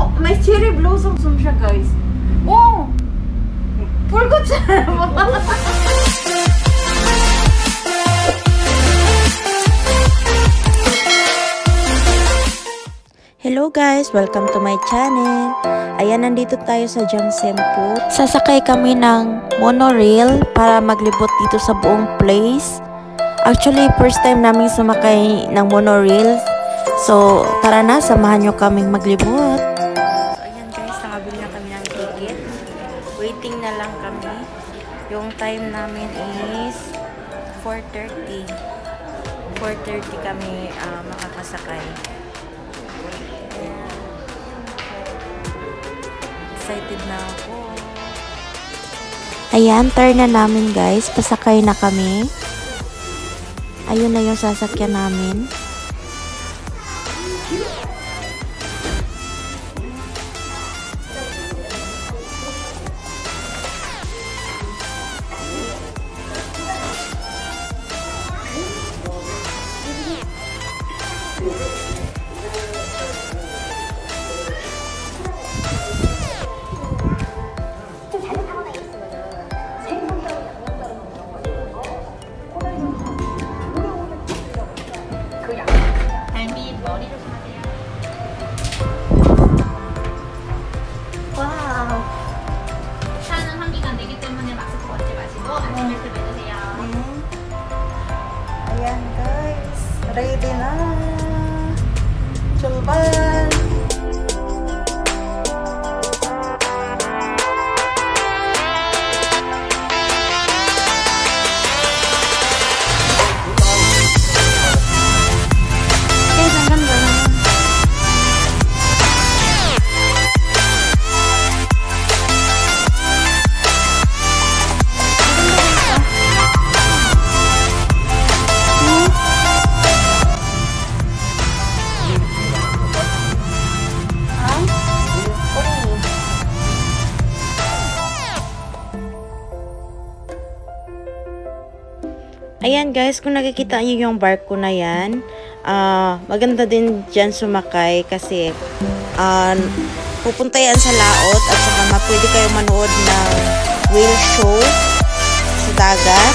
Oh, may cherry blossom siya, guys. Oh! Pulgot siya. Hello guys! Welcome to my channel. Ayan, nandito tayo sa Jangsempo. Sasakay kami ng monorail para maglibot dito sa buong place. Actually, first time namin sumakay ng monorail. So, tara na, samahan nyo kaming maglibot. Time namin is 4.30. 4.30 kami uh, makakasakay. Excited na ako. Ayan, turn na namin guys. Pasakay na kami. Ayun na yung sasakyan namin. Ayan guys, kung nakikita niyo yung barko na yan, ah maganda din dyan sumakay kasi ah, pupunta yan sa laot at saka ma- pwede kayo manood ng whale show sa dagat.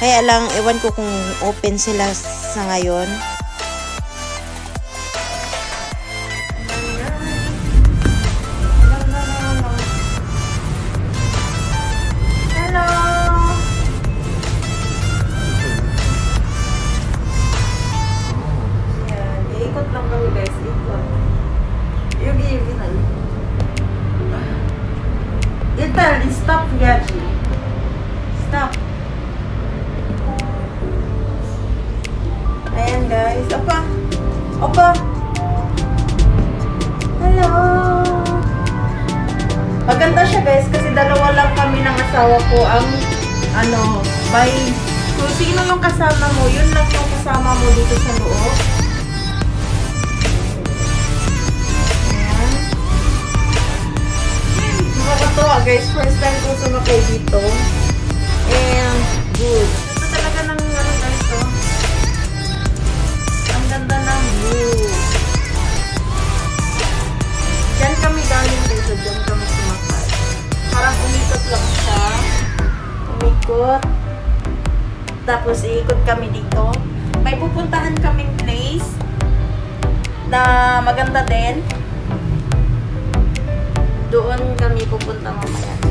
Kaya lang, ewan ko kung open sila sa ngayon. Ital, stop Gaji. Stop. Ayan guys, opa. Opa. Hello. Maganda siya guys kasi dalawa lang kami ng asawa ko ang ano, by kung sino yung kasama mo, yun lang yung kasama mo dito sa loob. Nakakatawa guys, first time ko sumakay dito. And good. Ito talaga ng ano guys to. Ang ganda ng view. Diyan kami galing dito, diyan kami sumakay. Parang umikot lang siya. Umikot. Tapos iikot kami dito. May pupuntahan kaming place na maganda din. Doon kami pupunta mamaya.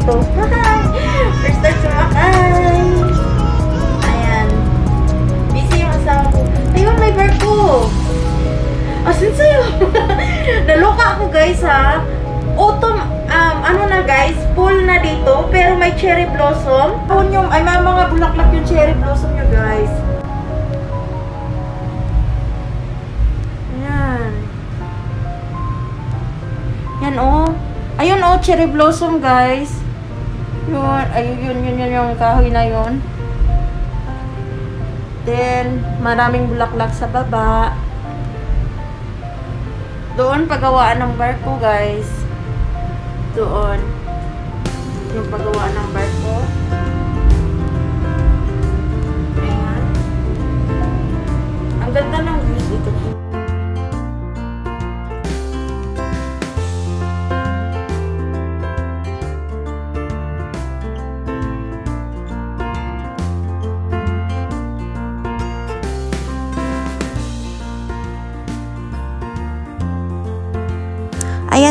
Nito. First time sumakay. Ayan. Busy yung asawa ko. Ayun, may barko. Asin sa'yo? Naloka ako guys ha. Autumn, um, ano na guys, fall na dito, pero may cherry blossom. Ahon yung, ay may mga bulaklak yung cherry blossom nyo guys. Ayan. Yan oh. Ayun oh, cherry blossom guys. Yun, ayun, yun, yun, yun, yung kahoy na yun. Then, maraming bulaklak sa baba. Doon paggawaan ng barko, guys. Doon. Yung paggawaan ng barko. Ayan. Ang ganda ng views dito.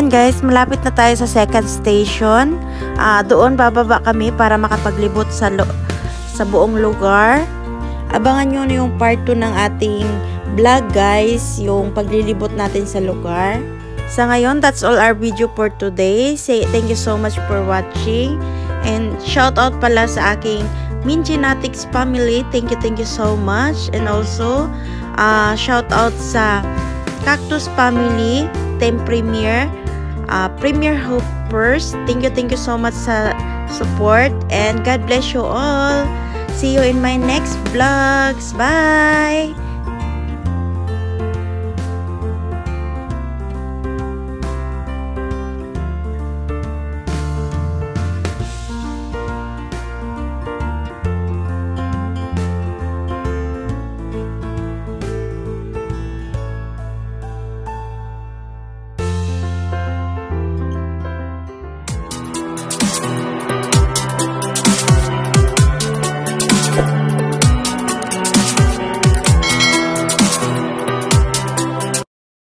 Ayan guys, malapit na tayo sa second station. Ah, doon bababa kami para makapaglibot sa sa buong lugar. Abangan nyo yung part 2 ng ating vlog guys, yung paglilibot natin sa lugar. Sa ngayon, that's all our video for today. Say thank you so much for watching. And shout out pala sa aking Mingenatics family. Thank you, thank you so much. And also, uh, shout out sa Cactus family, Team Premier, uh, Premier Hoppers. Thank you, thank you so much sa support. And God bless you all. See you in my next vlogs. Bye!